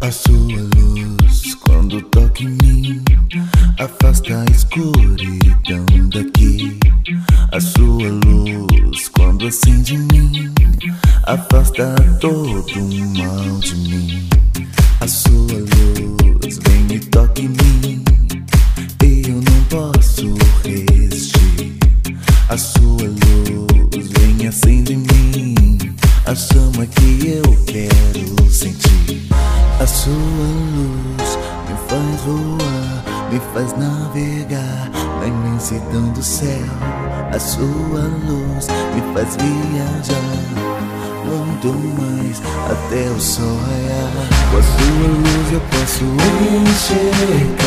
A sua luz, quando toca em mim, afasta a escuridão daqui. A sua luz, quando acende em mim, afasta todo o mal de mim. A sua luz, vem e toca em mim, e eu não posso resistir. A sua luz, acende em mim, a chama que eu quero sentir. A sua luz me faz voar, me faz navegar na imensidão do céu. A sua luz me faz viajar muito mais até o sol raiar. Com a sua luz eu posso enxergar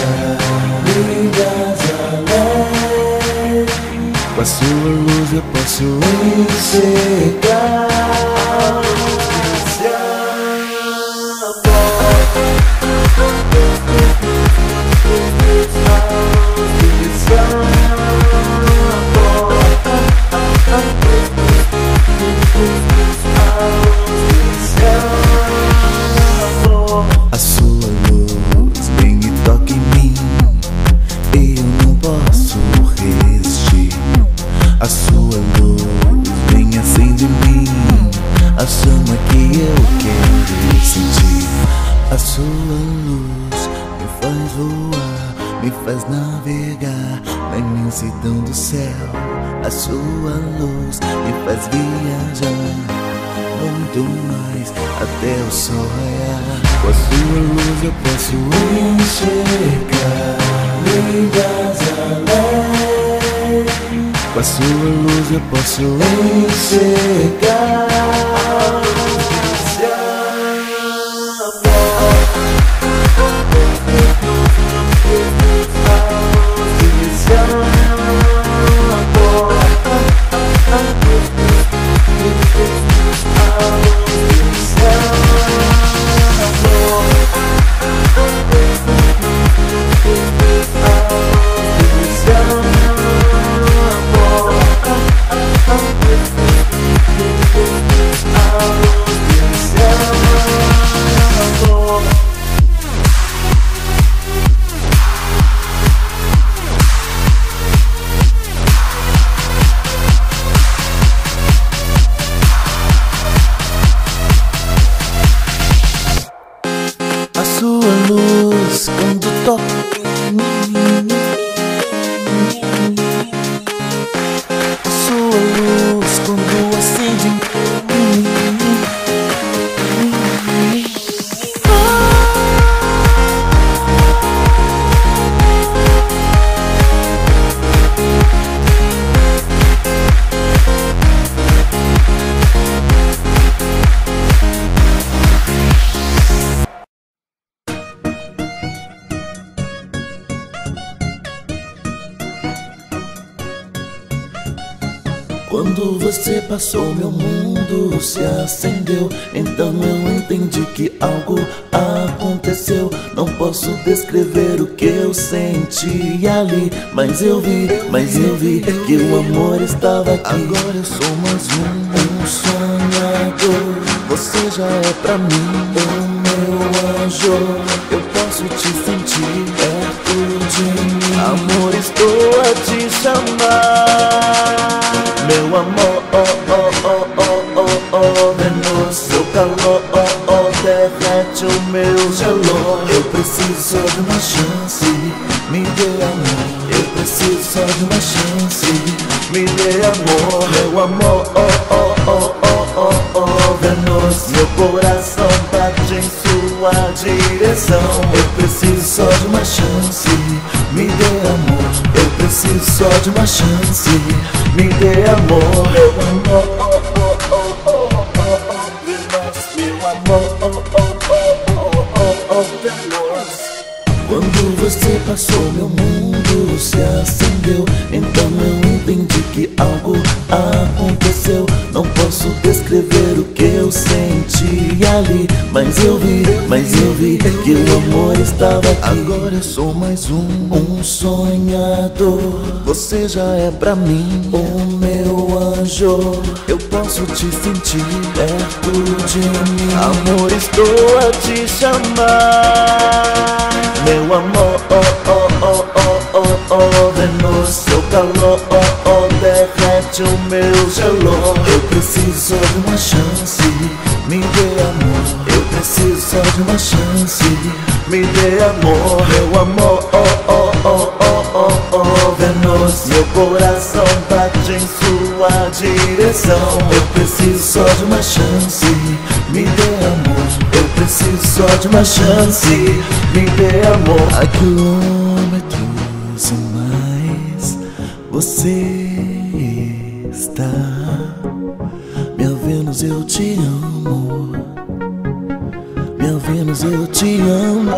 a sua luz eu posso enxergar. Eu quero sentir A sua luz me faz voar Me faz navegar na imensidão do céu A sua luz me faz viajar muito mais até o sol raiar. Com a sua luz eu posso enxergar vidas além. Com a sua luz eu posso enxergar. Quando toca Quando você passou, meu mundo se acendeu. Então eu entendi que algo aconteceu. Não posso descrever o que eu senti ali. Mas eu vi, mas eu vi que o amor estava aqui. Agora eu sou mais um, um sonhador. Você já é pra mim o meu anjo. Eu posso te sentir perto de mim. Amor, estou a te chamar. Meu amor, oh, oh, oh, oh, oh, oh, vendo seu calor, oh, oh, derrete o meu gelor. Eu preciso de uma chance, me dê amor. Eu preciso só de uma chance, me dê amor. Meu amor, oh, oh, oh, oh, oh, oh, Vênus, meu coração bate em sua direção. Eu preciso só de uma chance, me dê amor. Preciso só de uma chance, me dê amor. Meu amor, meu amor. Quando você passou, meu mundo se acendeu. Então eu entendi que algo aconteceu. Não posso descrever o que eu senti ali Mas eu vi, mas eu vi que o amor estava aqui. Agora eu sou mais um, um sonhador. Você já é pra mim. O meu anjo. Eu posso te sentir perto de mim. Amor, estou a te chamar. Meu amor, oh, oh, oh, oh, oh, oh Vem no seu calor, oh, oh. Derrete o meu gelo Eu preciso de uma chance, me dê amor Eu preciso só de uma chance, me dê amor Meu amor, oh, oh, oh, oh, oh, oh meu coração bate em sua direção. Eu preciso só de uma chance, me dê amor Eu preciso só de uma chance, me dê amor. A quilômetros mais. Você eu te amo. Minha Vênus, eu te amo.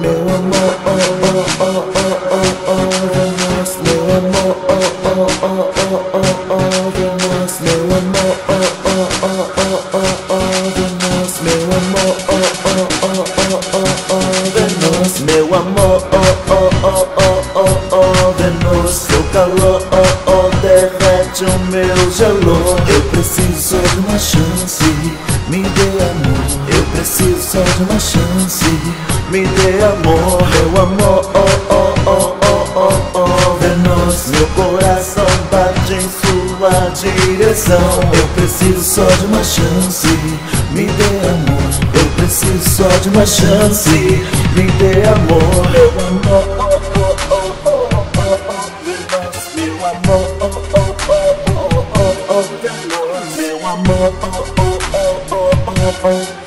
Meu amor, oh, oh, oh, oh, oh, oh, Vênus, meu amor, oh, oh, oh, oh, oh, oh, Vênus, meu amor, oh, oh, oh, oh, oh, oh, Vênus, meu amor, oh, oh, oh, oh, oh, oh, Vênus, meu amor, oh, oh, oh, oh, oh, me dê amor. Eu preciso só de uma chance, me dê amor, meu amor, oh, oh, oh, oh, oh, oh, meu coração bate em sua direção. Eu preciso só de uma chance, me dê amor. Eu preciso só de uma chance, me dê amor, meu amor, oh, oh, oh, oh, oh, oh, meu amor, oh, oh, oh, oh, oh, oh, meu amor, oh, oh, oh, oh, oh, oh.